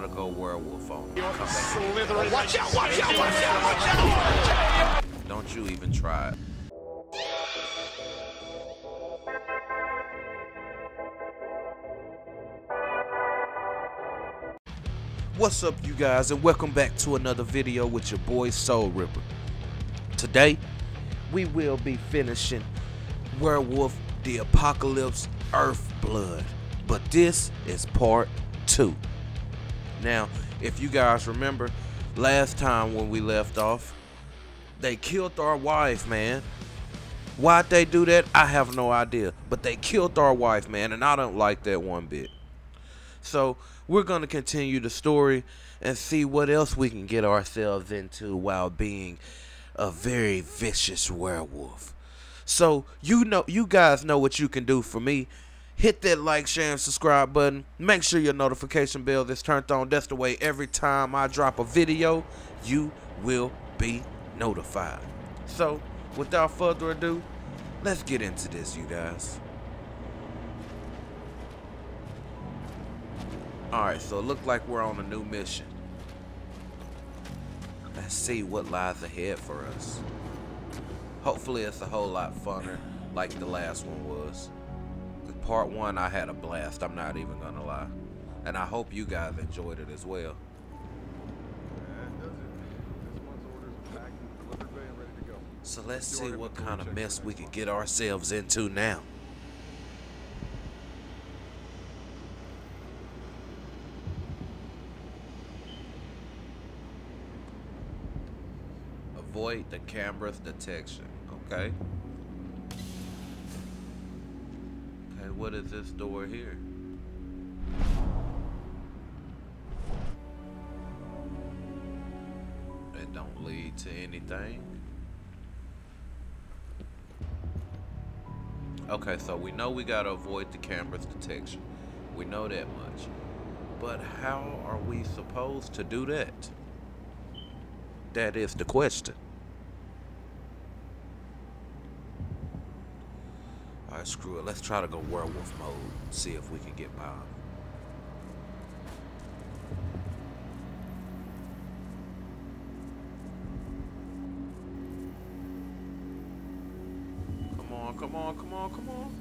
to go werewolf on. You're Come back. slithering. Watch out, watch out, watch out, watch out! Don't you even try it. What's up, you guys, and welcome back to another video with your boy Soul Rippa. Today, we will be finishing Werewolf the Apocalypse Earthblood, but this is part two. Now, if you guys remember, last time when we left off, they killed our wife, man. Why'd they do that? I have no idea. But they killed our wife, man, and I don't like that one bit. So we're gonna continue the story and see what else we can get ourselves into while being a very vicious werewolf. So you know you guys know what you can do for me. Hit that like, share, and subscribe button. Make sure your notification bell is turned on. That's the way every time I drop a video, you will be notified. So, without further ado, let's get into this, you guys. Alright, so it looks like we're on a new mission. Let's see what lies ahead for us. Hopefully it's a whole lot funner like the last one was. Part one, I had a blast. I'm not even gonna lie. And I hope you guys enjoyed it as well. So let's see what kind of mess we can get ourselves into now. Avoid the camera's detection. Okay. Okay, what is this door here? It don't lead to anything. Okay, so we know we gotta avoid the camera's detection. We know that much. But how are we supposed to do that? That is the question. Alright, screw it. Let's try to go werewolf mode. See if we can get by. Come on, come on, come on, come on.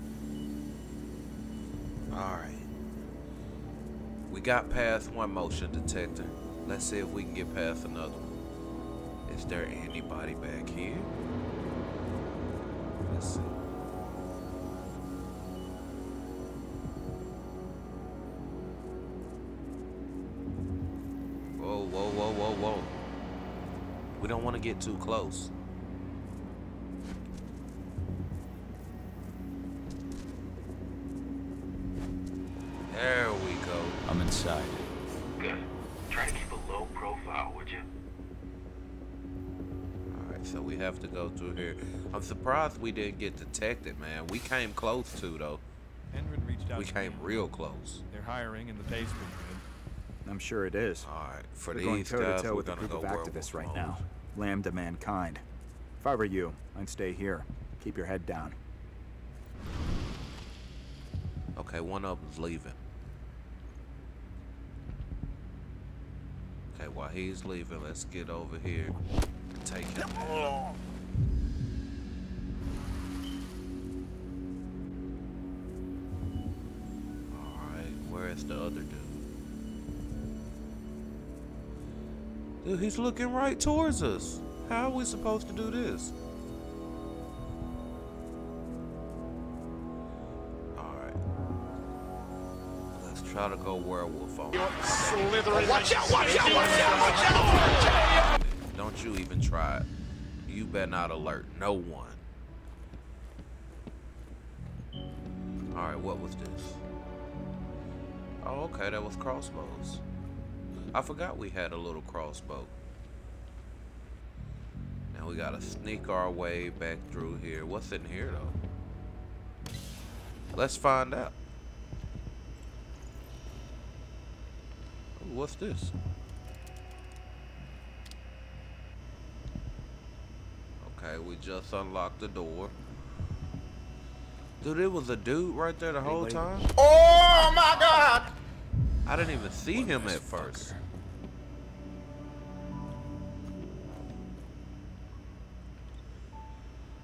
Alright. We got past one motion detector. Let's see if we can get past another one. Is there anybody back here? Let's see. Want to get too close. There we go. I'm inside. Good. Try to keep a low profile, would you? Alright, so we have to go through here. I'm surprised we didn't get detected, man. We came close to, though. Henry reached out We to came me. real close. They're hiring and the pay's pretty good. I'm sure it is. Alright, for We're going these toe to guys, toe we're with a gonna group go of werewolf activists right mode. now. Lambda mankind. If I were you, I'd stay here. Keep your head down. Okay, one of them's leaving. Okay, while he's leaving, let's get over here and take him down. Alright, where is the other dude? He's looking right towards us. How are we supposed to do this? Alright. Let's try to go werewolf on. You're slithering. Watch out, watch out, watch out, watch out! Don't you even try it. You better not alert no one. Alright, what was this? Oh, okay, that was crossbows. I forgot we had a little crossbow. Now we gotta sneak our way back through here. What's in here, though? Let's find out. Ooh, what's this? Okay, we just unlocked the door. Dude, it was a dude right there the whole Anybody? time? Oh my god! I didn't even see him at first.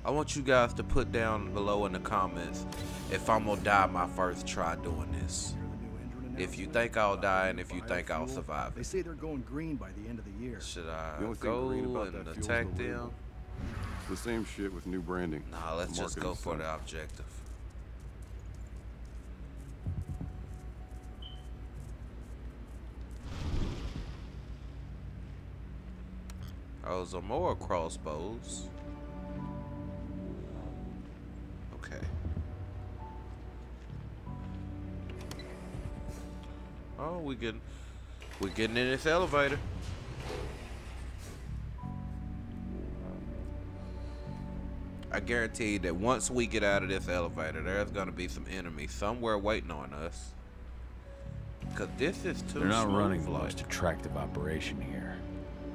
I want you guys to put down below in the comments if I'm gonna die my first try doing this. If you think I'll die and if you think I'll survive They say they're going green by the end of the year. Should I The only thing go green about and that fuel's attack them? It's the same shit with new branding. Nah, let's just go for the stunt. objective. Oh, Zamora crossbows. We getting we getting in this elevator. I guarantee that once we get out of this elevator, there's gonna be some enemies somewhere waiting on us. Cause this is too They're not running the like, most attractive operation here.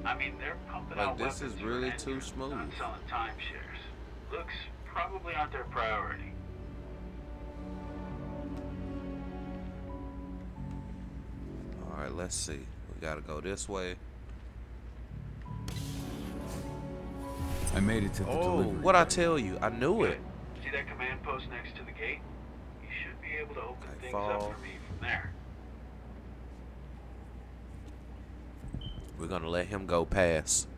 I mean, they're pumping Like, out this weapons is really too smooth. Not selling timeshares. Looks probably aren't their priority. Let's see. We gotta go this way. I made it to the Oh, delivery. what I tell you? I knew it. See that command post next to the gate? You should be able to open Okay, things fall. up for me from there. We're gonna let him go past.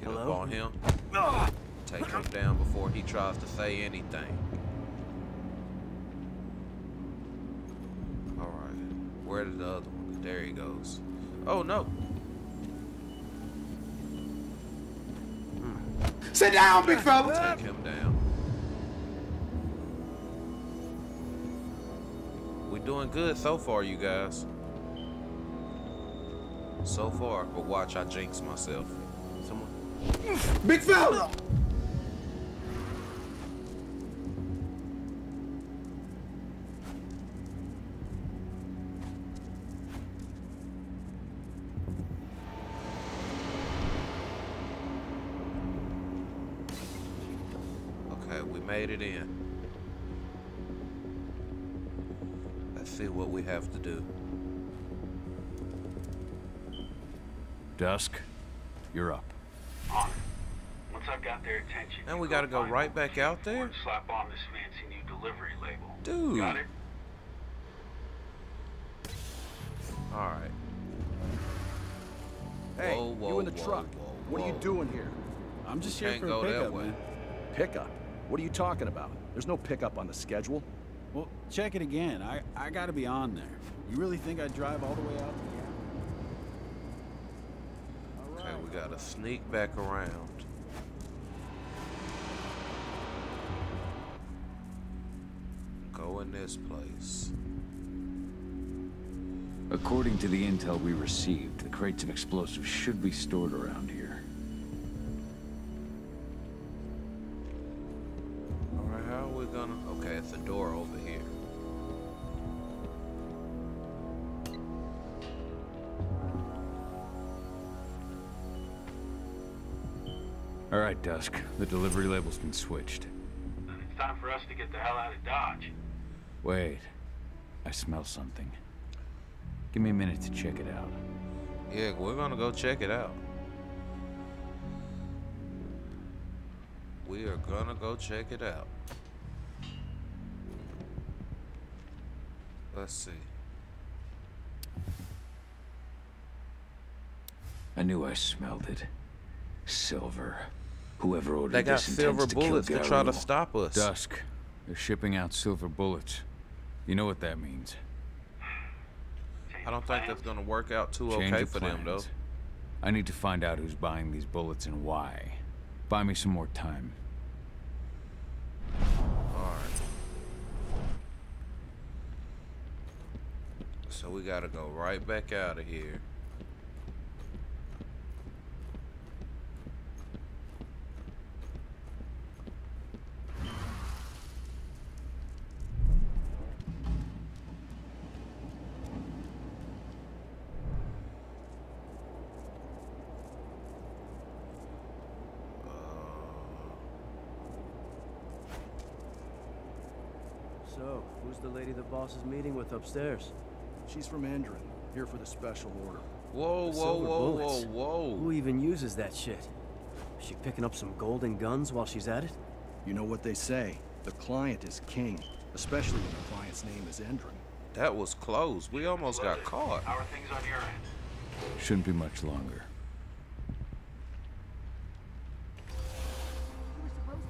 Get up on him. Ah! Take him down before he tries to say anything. Alright. Where did the other one? There he goes. Oh no. Hmm. Sit down, big fella. Take him down. We're doing good so far, you guys. So far, but watch, I jinx myself. Someone. Big fella. Okay, we made it in. Let's see what we have to do. Dusk, you're up. On it. Once I've got their attention. And you we gotta go right back out there? Slap on this fancy new delivery label. Dude. Got it? Alright. Hey, Whoa, whoa, you in the whoa, truck. whoa, what are you doing here? I'm just Can't here for go a that pickup, way. man. Pickup? What are you talking about? There's no pickup on the schedule. Well, check it again. I, I gotta be on there. You really think I'd drive all the way out Okay, we gotta sneak back around. Go in this place. According to the intel we received, the crates of explosives should be stored around here. Dusk. The delivery label's been switched. Then it's time for us to get the hell out of Dodge. Wait. I smell something. Give me a minute to check it out. Yeah, we're gonna go check it out. We are gonna go check it out. Let's see. I knew I smelled it. Silver. Whoever ordered They got this silver bullets to try to stop us. Dusk. They're shipping out silver bullets. You know what that means. I don't think that's gonna work out too Change okay of for them though. plans. I need to find out who's buying these bullets and why. Buy me some more time. Alright. So we gotta go right back out of here. Boss is meeting with upstairs? She's from Endron, here for the special order. Whoa, whoa, whoa, bullets. whoa, whoa. Who even uses that shit? Is she picking up some golden guns while she's at it? You know what they say, the client is king, especially when the client's name is Endron. That was close. We almost got caught. How are things on your end? Shouldn't be much longer.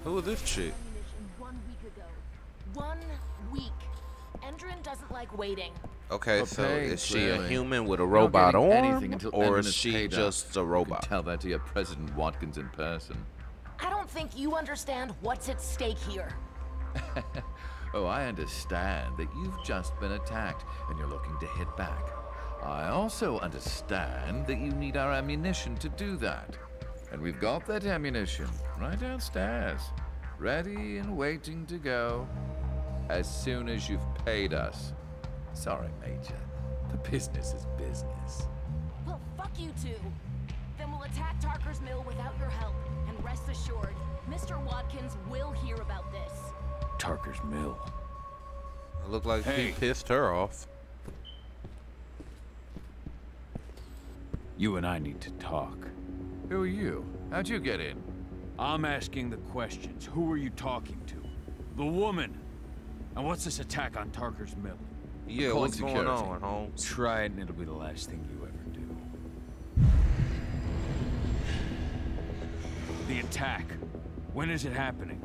Who is this chick? One week ago. One week. Endron doesn't like waiting. Okay, so is she a human with a robot getting arm, anything until or is is she paid up. just a robot? tell that to your President Watkins in person. I don't think you understand what's at stake here. Oh, I understand that you've just been attacked and you're looking to hit back. I also understand that you need our ammunition to do that. And we've got that ammunition right downstairs, ready and waiting to go as soon as you've paid us. Sorry, Major. The business is business. Well, fuck you two. Then we'll attack Tarker's Mill without your help. And rest assured, Mr. Watkins will hear about this. Tarker's Mill. It looked like Hey. he pissed her off. You and I need to talk. Who are you? How'd you get in? I'm asking the questions. Who are you talking to? The woman. And what's this attack on Tarker's Mill? Yeah, what's going on, Holmes? Try it and it'll be the last thing you ever do. The attack. When is it happening?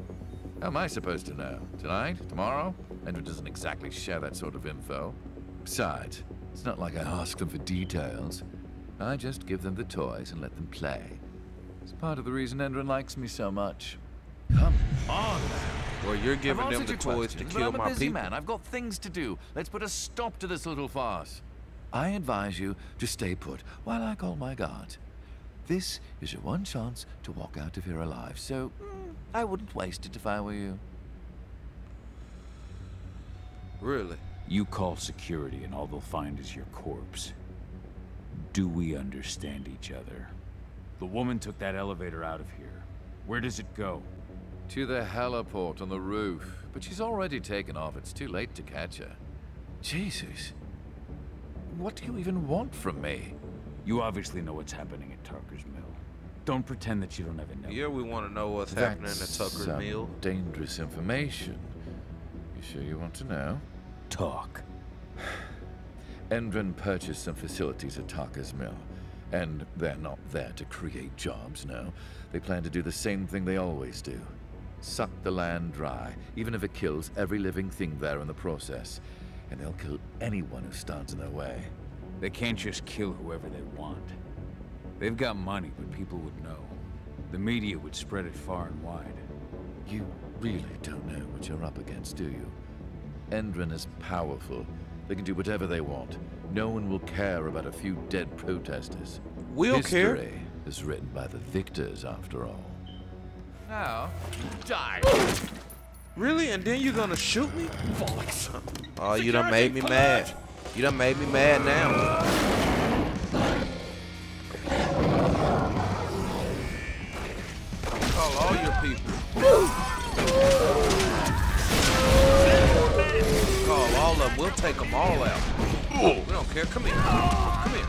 How am I supposed to know? Tonight? Tomorrow? Endron doesn't exactly share that sort of info. Besides, it's not like I ask them for details. I just give them the toys and let them play. It's part of the reason Endron likes me so much. Come on. Well, you're I've giving them answered the your toys to questions, but kill I'm a my busy people. man. I've got things to do. Let's put a stop to this little farce. I advise you to stay put while I call my guard. This is your one chance to walk out of here alive, so mm, I wouldn't waste it if I were you. Really? You call security and all they'll find is your corpse. Do we understand each other? The woman took that elevator out of here. Where does it go? To the heliport on the roof. But she's already taken off. It's too late to catch her. Jesus. What do you even want from me? You obviously know what's happening at Tarker's Mill. Don't pretend that you don't ever know. Yeah, we want to know what's happening at Tarker's some Mill. dangerous information. You sure you want to know? Talk. Endron purchased some facilities at Tarker's Mill. And they're not there to create jobs, no. They plan to do the same thing they always do. Suck the land dry, even if it kills every living thing there in the process. And they'll kill anyone who stands in their way. They can't just kill whoever they want. They've got money, but people would know. The media would spread it far and wide. You really don't know what you're up against, do you? Endron is powerful. They can do whatever they want. No one will care about a few dead protesters. We'll care. History is written by the victors, after all. Now, die! Really? And then you're gonna shoot me? Oh, you done made me mad. You done made me mad now. Call all your people. Call all of them. We'll take them all out. We don't care. Come here. Come here.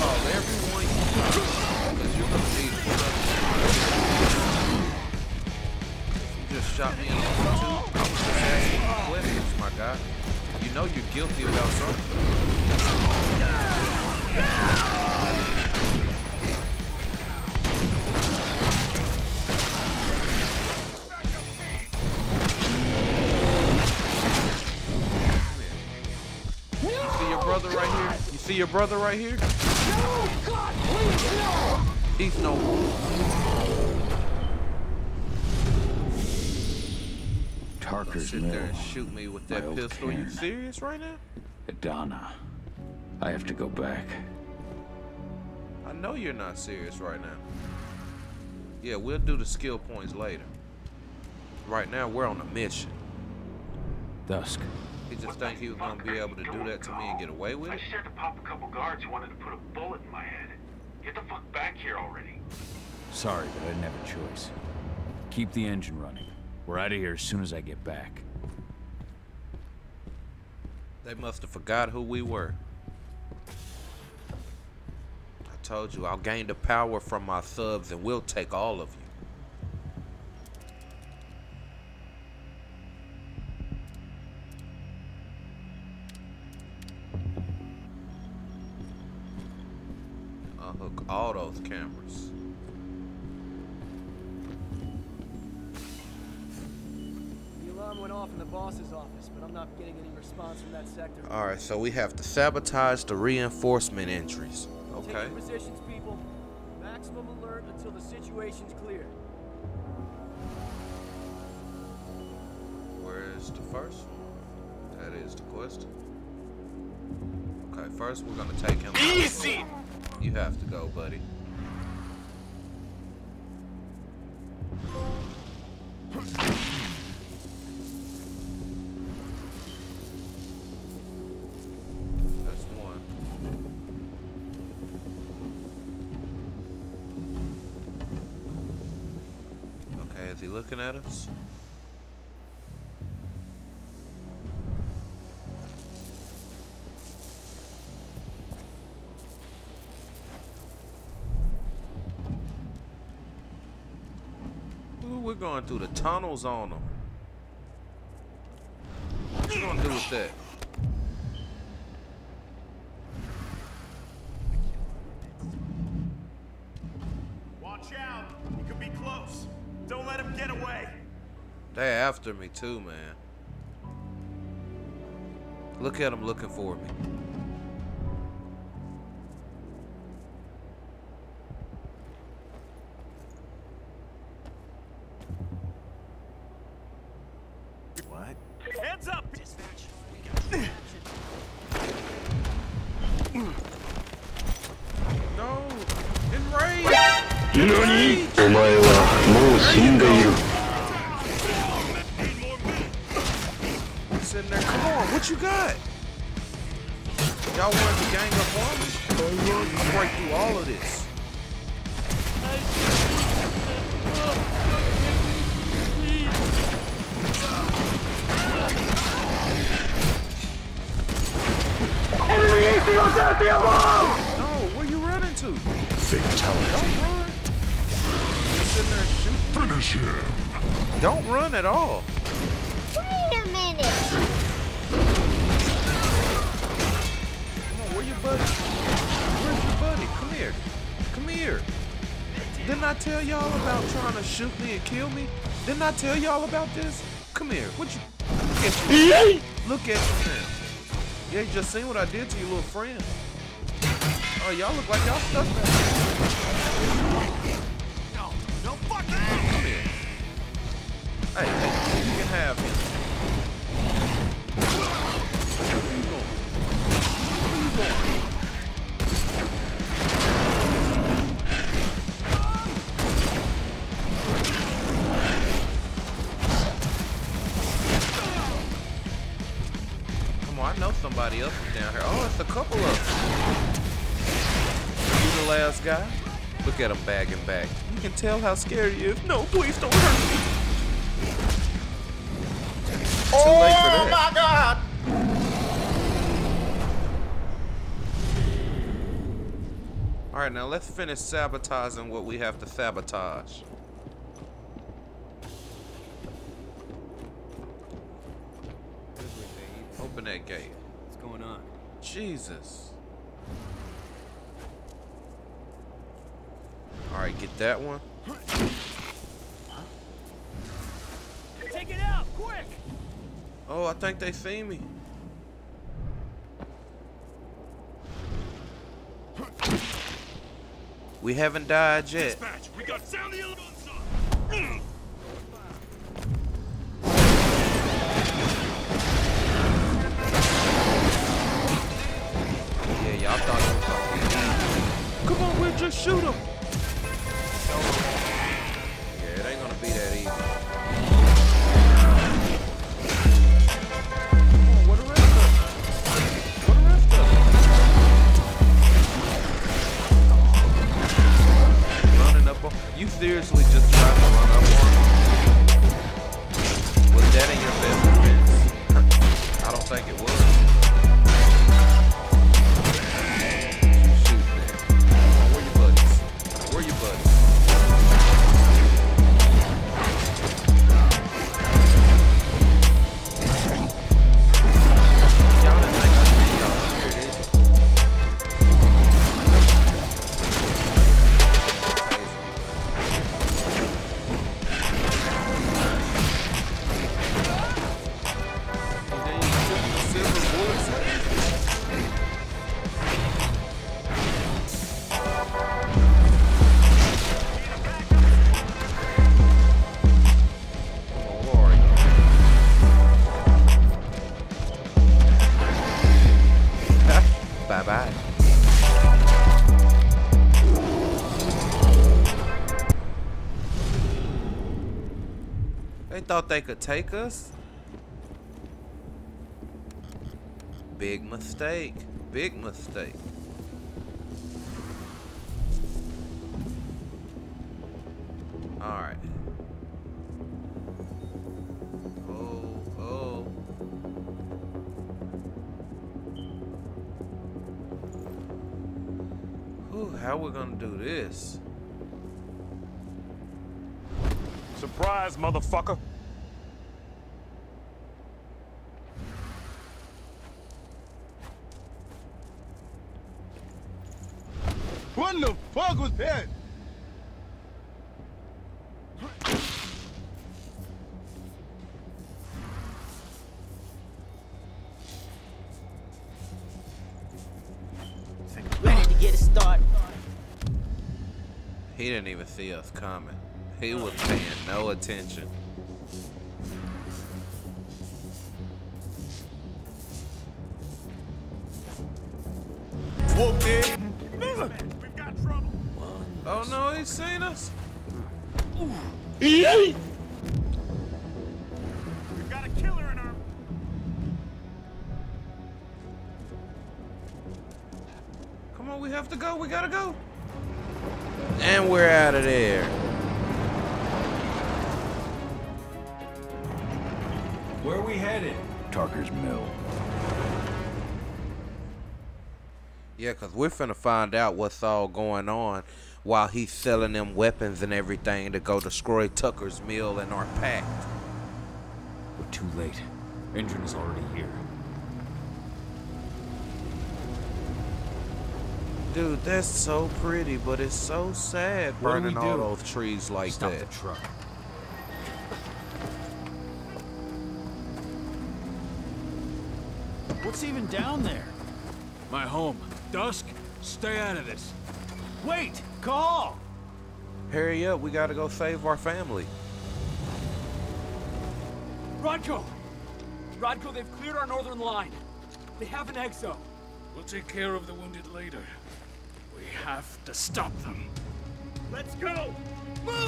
Call everyone you got. You just shot me in the foot too. I was just asking questions, my guy. You know you're guilty about something. You see your brother right here? You see your brother right here? No! God, please, no! He's no Tarker's sit Mill. there and shoot me with that My old pistol. You serious right now? Adana. I have to go back. I know you're not serious right now. Yeah, we'll do the skill points later. Right now, we're on a mission. Dusk. He just think he was gonna be able to do that to me and get away with I it? just had to pop a couple guards who wanted to put a bullet in my head. Get the fuck back here already. Sorry, but I didn't have a choice. Keep the engine running. We're out of here as soon as I get back. They must have forgot who we were. I told you, I'll gain the power from my subs and we'll take all of you. All those cameras. The alarm went off in the boss's office, but I'm not getting any response from that sector. Alright, so we have to sabotage the reinforcement entries. Okay. your positions, people. Maximum alert until the situation's clear. Where's the first one? That is the question. Okay, first we're gonna take him. Easy! You have to go, buddy. We're going through the tunnels on them. What you gonna do with that? Watch out! He could be close. Don't let him get away. They after me too, man. Look at them looking for me. Sitting there, come on, what you got? Y'all wanted to gang up on me? I'll break through all of this. No, where you running to? Fatality. Don't run. Sitting there shooting. Finish him. Don't run at all. Buddy? Where's your buddy? Come here. Come here. Didn't I tell y'all about trying to shoot me and kill me? Didn't I tell y'all about this? Come here. What you look at you. Look at you now. Yeah, you just seen what I did to your little friend. Oh, y'all look like y'all stuck back there. Guy? Look at him bagging back. You can tell how scared he is. No, please don't hurt me. Too late oh my god! All right, now let's finish sabotaging what we have to sabotage. Open that gate. What's going on? Jesus. All right, get that one. Take it out, quick! Oh, I think they see me. We haven't died yet. Dispatch, we got sound the alarm! Yeah, y'all thought it was gonna be easy. Come on, we'll just shoot him. Yeah, it ain't gonna be that easy. What rest of What rest of Running up on... You seriously just trying to run up on Was that your best? I don't think it was. Him? they could take us? Big mistake. Big mistake. Alright. Oh, oh. Whew, how we gonna do this? Surprise, motherfucker! Ready to get it started. He didn't even see us coming. He was paying no attention. Whoop it. We've got trouble. Oh no, he's seen us. Yeah. To go. We gotta go. And we're out of there. Where are we headed? Tarker's Mill. Yeah, because we're finna find out what's all going on while he's selling them weapons and everything to go destroy Tarker's mill and our pact. We're too late. Endron is already here. Dude, that's so pretty, but it's so sad What do we burning all those trees like Stop that. the truck. What's even down there? My home. Dusk, stay out of this. Wait! Call! Hurry up, we gotta go save our family. Rodko! Rodko, they've cleared our northern line. They have an exo. We'll take care of the wounded later. We have to stop them. Let's go!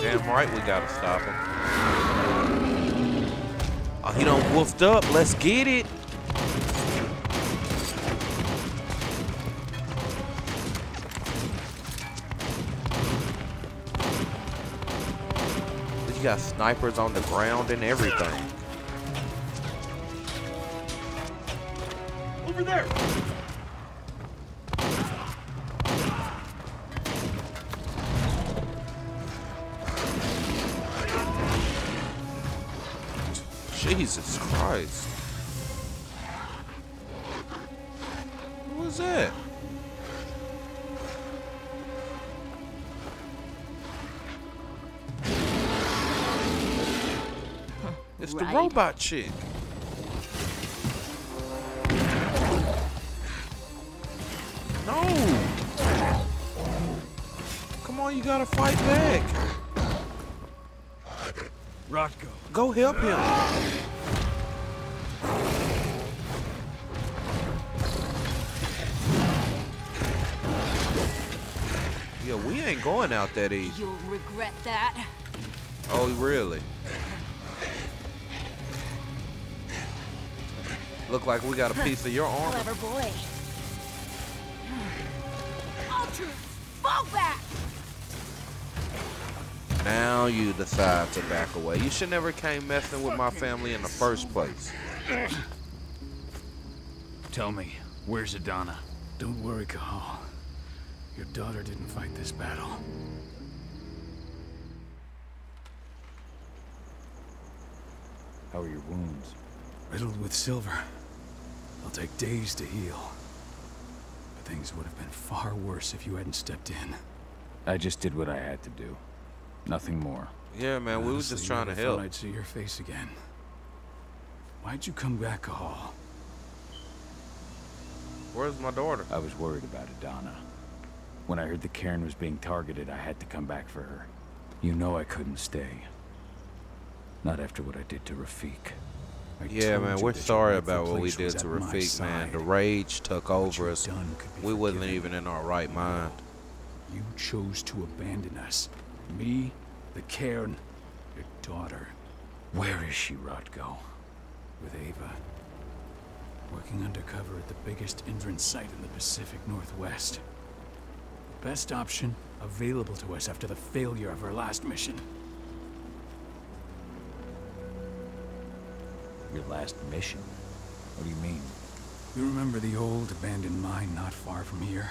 Damn right we gotta stop him. Oh, he done wolfed up. Let's get it. You got snipers on the ground and everything. Over there! Jesus Christ. What was that? It's the robot chick. No! Come on, you gotta fight back. Go help him. Yeah, we ain't going out that easy. You'll regret that. Oh, really? Look like we got a piece of your arm. Clever boy. Ultra, fall back! Now you decide to back away. You should never came messing with my family in the first place. Tell me, where's Adana? Don't worry, Cahal. Your daughter didn't fight this battle. How are your wounds? Riddled with silver. They'll take days to heal. But things would have been far worse if you hadn't stepped in. I just did what I had to do. Nothing more. Yeah, man, we was Honestly, just trying to help. I'd see your face again. Why'd you come back, Cahal? Where's my daughter? I was worried about Adana. When I heard the Cairn was being targeted, I had to come back for her. You know I couldn't stay. Not after what I did to Rafik. I Yeah, man, we're sorry about what we did to at Rafik, man. The rage took over us. done could be We wasn't even in our right mind. You chose to abandon us. Me, the Cairn, your daughter. Where is she, Rodko? With Ava. Working undercover at the biggest Endron site in the Pacific Northwest. The best option available to us after the failure of our last mission. Your last mission? What do you mean? You remember the old abandoned mine not far from here?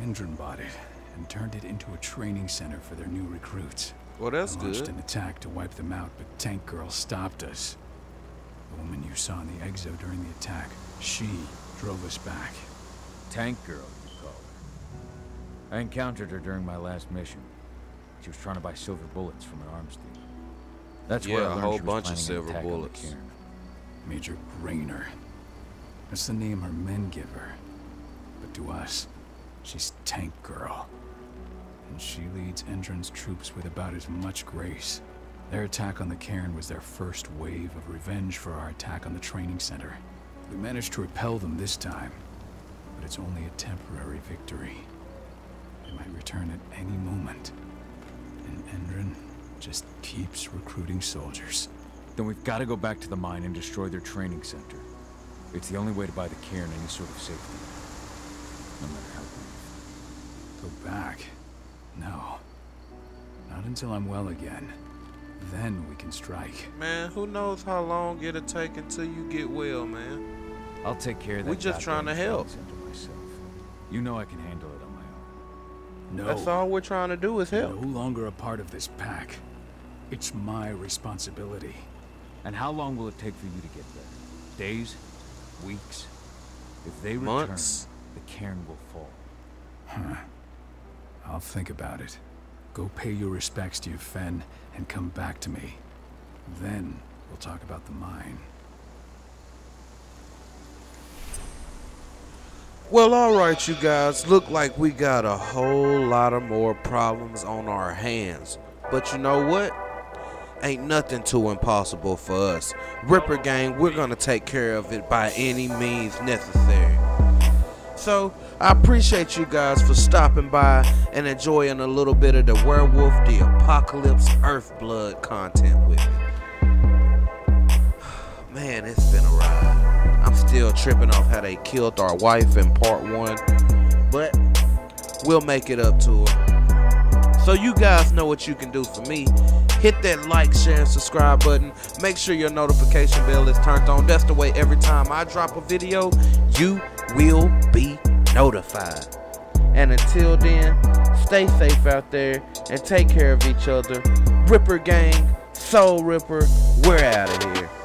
Endron bought it and turned it into a training center for their new recruits. Well, that's I launched good. an attack to wipe them out, but Tank Girl stopped us. The woman you saw in the exo during the attack, she drove us back. Tank Girl, you call her. I encountered her during my last mission. She was trying to buy silver bullets from an arms dealer. That's where Yeah, I a learned whole she was bunch of silver attack bullets. cairn. Major Grainer. That's the name her men give her. But to us, she's Tank Girl. And she leads Endron's troops with about as much grace. Their attack on the cairn was their first wave of revenge for our attack on the training center. We managed to repel them this time, but it's only a temporary victory. They might return at any moment. And Endron just keeps recruiting soldiers. Then we've got to go back to the mine and destroy their training center. It's the only way to buy the cairn any sort of safety. No matter how. Go back? No. Not until I'm well again. Then we can strike. Man, who knows how long it'll take until you get well, man. I'll take care of that. We're just trying to help. training center myself. You know I can handle it on my own. No. That's all we're trying to do is help. no longer a part of this pack. It's my responsibility. And how long will it take for you to get there? Days? Weeks? If they return, Months. the cairn will fall. Huh. I'll think about it. Go pay your respects to your Fen and come back to me. Then we'll talk about the mine. Well, alright, you guys. Look like we got a whole lot of more problems on our hands. But you know what? Ain't nothing too impossible for us. Rippa Gang, we're gonna take care of it by any means necessary. So, I appreciate you guys for stopping by and enjoying a little bit of the Werewolf the Apocalypse Earthblood content with me. Man, it's been a ride. I'm still tripping off how they killed our wife in part one, but we'll make it up to her. So you guys know what you can do for me. Hit that like, share, and subscribe button. Make sure your notification bell is turned on. That's the way every time I drop a video, you will be notified. And until then, stay safe out there and take care of each other. Rippa Gang, Soul Rippa, we're out of here.